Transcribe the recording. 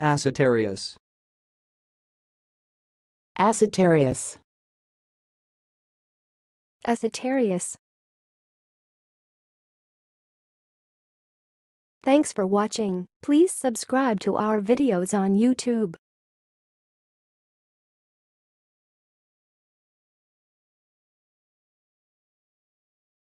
Acetarius. Acetarius. Acetarius. Thanks for watching. Please subscribe to our videos on YouTube.